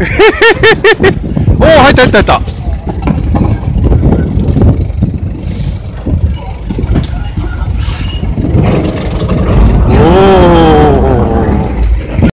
おお入った入った入った。